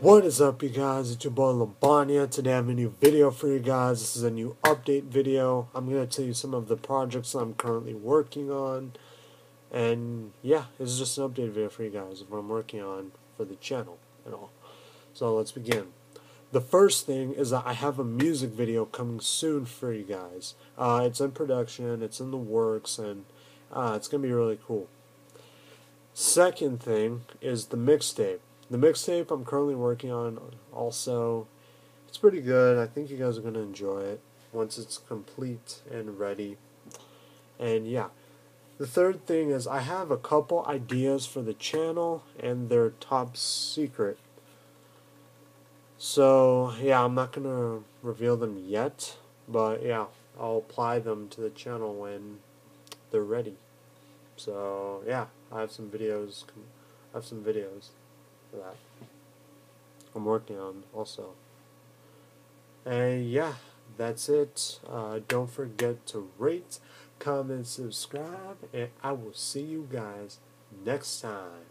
What is up you guys, it's your boy Lumbanya. Today I have a new video for you guys. This is a new update video. I'm going to tell you some of the projects I'm currently working on. And yeah, this is just an update video for you guys of what I'm working on for the channel and all. So let's begin. The first thing is that I have a music video coming soon for you guys. Uh, it's in production, it's in the works, and uh, it's going to be really cool. Second thing is the mixtape. The mixtape I'm currently working on also, it's pretty good. I think you guys are going to enjoy it once it's complete and ready. And yeah. The third thing is I have a couple ideas for the channel and they're top secret. So yeah, I'm not going to reveal them yet, but yeah, I'll apply them to the channel when they're ready. So yeah, I have some videos. I have some videos that I'm working on also. And yeah, that's it. Uh, don't forget to rate, comment, subscribe, and I will see you guys next time.